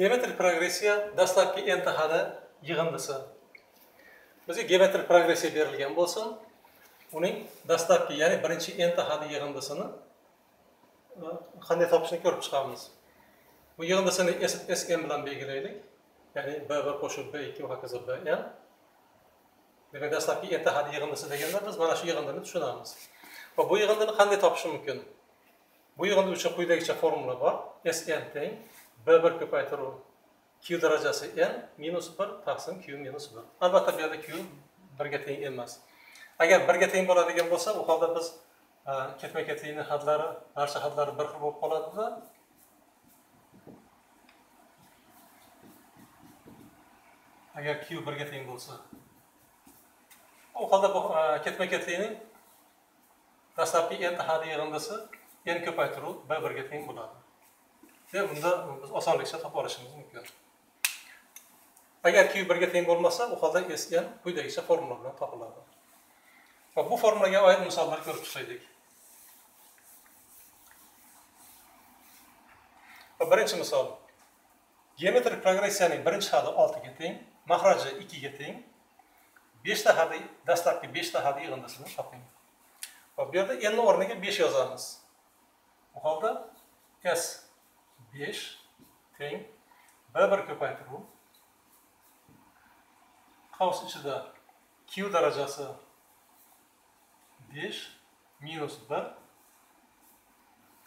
geometrik progressiya dastlabki ntxda yig'indisi bizga geometrik progressiya berilgan bo'lsin uning dastlabki ya'ni birinchi ntihada yig'indisini e, qanday topishni ko'rib chiqamiz. Bu yig'indisini sm bilan belgilaylik ya'ni b bir qo'shib b ikki va hokazo bn demak dastlabki ntihada yig'indisi deganda biz mana shu yig'indini tushunamiz. Va bu yig'indini qanday topish mumkin? Bu yig'indi uchun quyidagicha formula bor. Sn teng b1 ko'paytiruv q darajasi n minus 1 taqsim q minus 1 albatta bu yerda q birga teng emas. Agar birga teng bo'ladigan bo'lsa u holda biz e, ketma ketlikni hadlari barcha hadlari bir xil bo'lib qoladida. Agar q birga teng bo'lsa u holda bu e, ketma ketlikning dastlabki n hadi yig'indisi n ko'paytiruv b birga teng bo'ladi. Bunda biz osonlikcha topib olishimiz mumkin. Agar q birga teng bo'lmasa u holda sn quyidagicha formula bilan topiladi. Va bu formulaga oid misollar ko'rib chiqaylik va birinchi misol. Geometrik progressiyaning birinchi hadi oltiga teng mahraji ikkiga teng beshta hadi dastlabki beshta hadi yig'indisini toping. Va bu yerda n o'rniga besh yozamiz. Bu holda s 5 teng b bir ko'paytiruv qavs ichida q darajasi 5 minus 1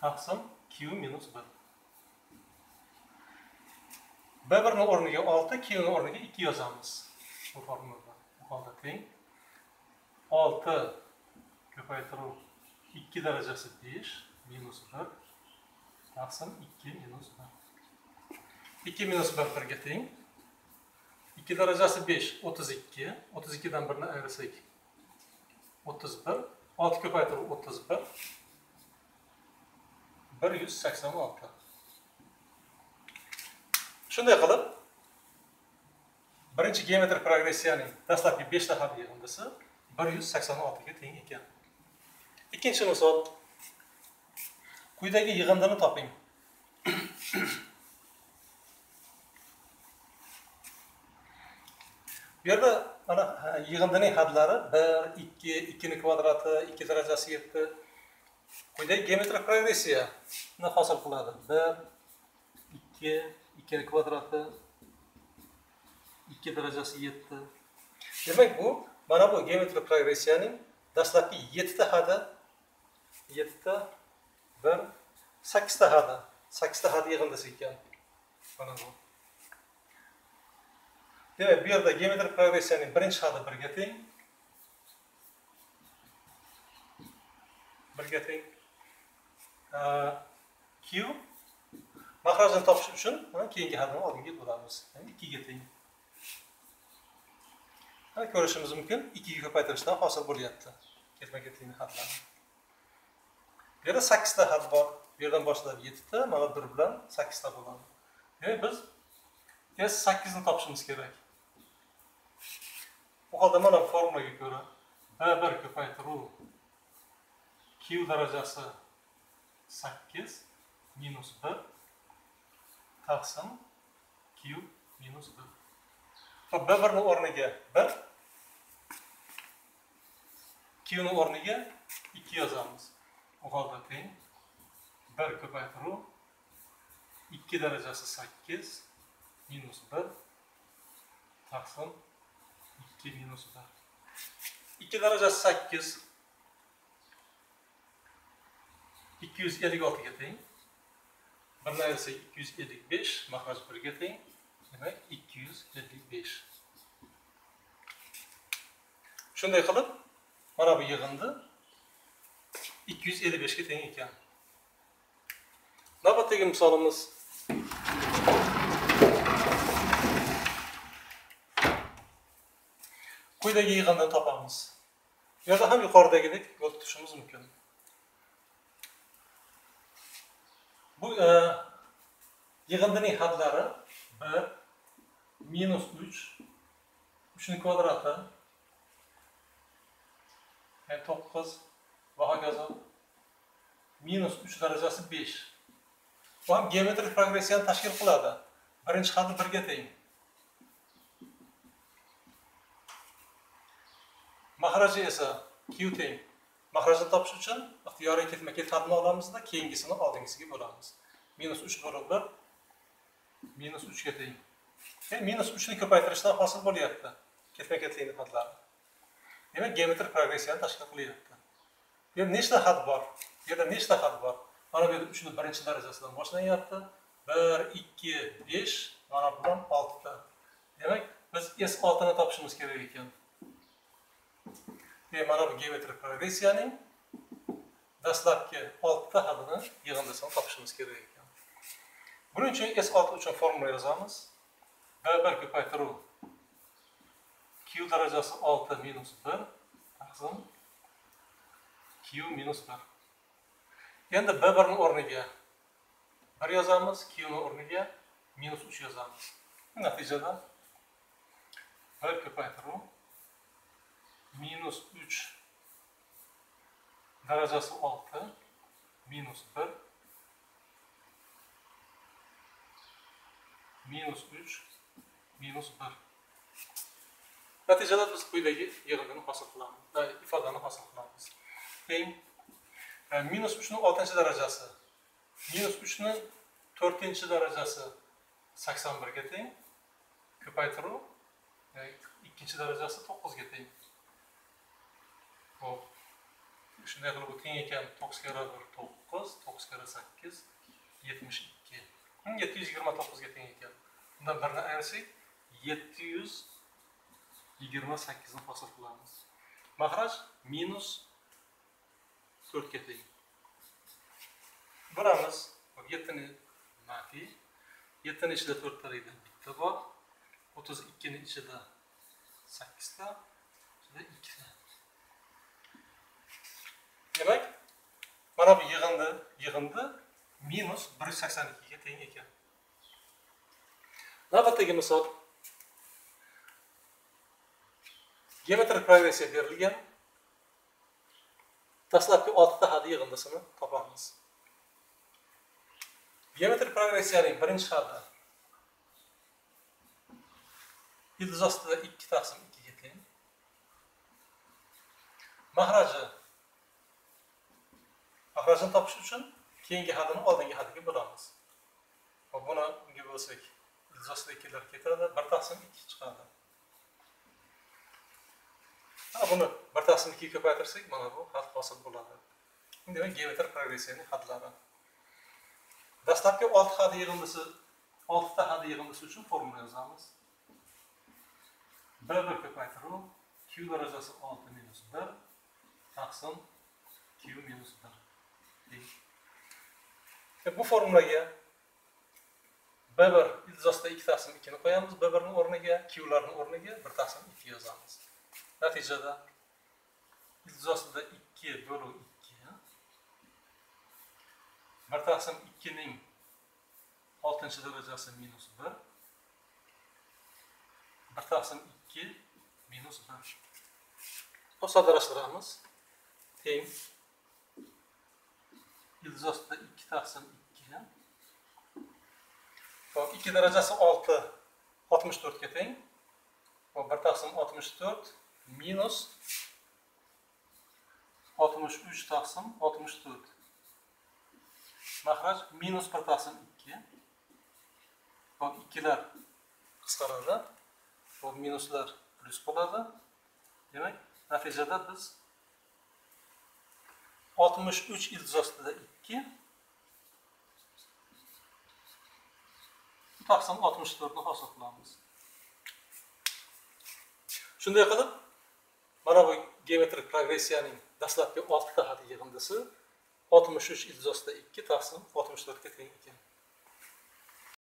taqsim q minus 1 B1 birni o'rniga 6 Q qni o'rniga 2 yozamiz bu formulada bu holda teng 6 ko'paytiruv 2 darajasi 5 minus 1 taqsim ikki minus bir. Ikki minus bir birga teng ikki darajasi besh o'ttiz ikki o'ttiz ikkidan birni ayirsak o'ttiz bir. Olti ko'paytiruv o'ttiz bir. Bir yuz sakson olti shunday qilib birinchi geometrik progressiyaning dastlabki beshta xat yig'indisi bir yuz sakson oltiga teng ekan ikkinchi misol quyidagi yig'indini toping. Bu yerda mana yig'indining hadlari bir ikki ikkini kvadrati ikki darajasi yetti quyidagi geometrik progressiyani hosil qiladi. Bir ikki ikkini kvadrati ikki darajasi yetti demak bu mana bu geometrik progressiyaning dastlabki yettita hadi. Yettita bir sakkizta hadi sakkizta hadi yig'indisi ekan. Mana bu. Demak bu yerda geometrik progressiyaning birinchi hadi birga teng. Birga teng. Q mahrajini topish uchun keyingi hadni oldinga bo'lamiz ya'ni ikkiga teng. Ko'rishimiz mumkin. Ikkiga ko'paytirishdan hosil bo'lyapti. Ketma ketlikni hadlarni. Bu yerda sakkizta xat bor. Bu yerdan boshlab yettita mana bir bilan sakkizta bo'ladi. Demak biz tez sakkizni topishimiz kerak. U holda mana bu formulaga ko'ra b bir ko'paytiruv q darajasi sakkiz minus bir taqsim q minus bir. B birni o'rniga bir qni o'rniga ikki yozamiz. Bu teng bir ko'paytiruv ikki darajasi sakkiz minus bir taqsim ikki minus bir. Ikki darajasi sakkiz. ikki yuz ellik oltiga teng. Bir narsa ikki yuz ellik besh mahraj birga teng. Demak ikki yuz ellik besh. Shunday qilib mana bu yig'indi. Ikki yuz ellik beshga teng ekan. Navbatdagi misolimiz. Quyidagi yig'indini topamiz. Bu yerda ham yuqoridagidek yo'l tutishimiz mumkin. Bu e, yig'indining hadlari bir minus uch uchni kvadrati yani to'qqiz va hokazo minus uch darajasi besh. Bu ham geometrik progressiyani tashkil qiladi. Birinchi hadi birga teng. Mahraji esa q teng. Mahrajni topish uchun ixtiyoriy ketma ket hadni olamizda keyingisini oldingisiga bo'lamiz. Minus uch bo'lib bir minus uchga teng. E, minus uchni ko'paytirishdan hosil bo'lyapti. Ketma ketlikni hadlari demak geometrik progressiyani tashkil qilyapti. Bu nechta xat bor bu yerda nechta xat bor. Mana bu yerda uchni birinchi darajasidan boshlanyapti bir ikki besh mana bilan oltita. Demak biz s oltini topishimiz kerak ekan. Demak mana bu geometrik progressiyaning dastlabki oltita hadini yig'indisini topishimiz kerak ekan. Buning uchun s olti uchun formula yozamiz. B bir ko'paytiruv. Q darajasi olti minus bir. Taqsim q minus 1. Endi b1 o'rniga 1 yozamiz, q ning o'rniga minus 3 yozamiz. Natijada 1 ko'paytiruv minus 3 darajasi 6 minus 1 minus 3 minus 1 natijada biz quyidagi yig'indini hosil qilamiz ifodani hosil qilamiz teng e, minus uchni oltinchi darajasi minus uchni to'rtinchi darajasi sakson birga teng ko'paytiruv ikkinchi darajasi to'qqizga teng hop. Shunday qilib bu teng ekan to'qqiz karra bir to'qqiz to'qqiz karra sakkiz yetmish ikki yetti yuz yigirma to'qqizga teng ekan undan birni ayirsak yetti yuz yigirma sakkizni hosil qilamiz mahraj minus to'rtga teng bilamiz yettini manfiy yettini ichida to'rttalikdan bitta bor o'ttiz ikkini ichida sakkizta ichida ikkita. Demak mana bu yig'indi yig'indi minus bir yuz sakson ikkiga teng ekan. Navbatdagi misol. Geometrik progressiya berilgan. Dastlabki oltita hadi yig'indisini topamiz. Geometrik progressiyaning birinchi hadi. Ildiz ostida ikki taqsim ikkiga teng mahraji. Mahrajni topish uchun keyingi hadini oldingi hadiga bo'lamiz. Va buni unga bo'lsak ildiz ostida ikkilar ketadi bir taqsim ikki chiqadi. Buni birtasini ikkiga ko'paytirsak mana bu had hosil bo'ladi. Demak geometr progressiyani hadlari. Dastlabki olti had yig'indisi oltita had yig'indisi uchun formula yozamiz. B bir ko'paytiruv q darajasi olti minus bir taqsim q minus bir. E, bu formulaga b bir ildiz ikki taqsim ikkini qo'yamiz. B birni o'rniga qlarni o'rniga bir taqsim ikki yozamiz. Natijada ildiz ostida ikki bo'lib ikki bir taqsim ikkining oltinchi darajasi minus bir. Bir taqsim ikki minus bir soddalashtiramiz teng. Ildiz ostida ikki taqsim ikki hop ikki darajasi olti oltmish to'rtga teng. Hop bir taqsim oltmish to'rt minus 63 taqsim 64. Mahraj minus 1 taqsim 2. Hop, ikkilar qisqaradi. Hop, minuslar plus bo'ladi Demak, natijada biz 63 ilzosida 2 taqsim 64 ni hosil qilamiz. Shunday qilib mana bu geometrik progressiyaning dastlabki oltita hadi yig'indisi oltmish uch ildiz ikki taqsim oltmish to'rtga teng ekan.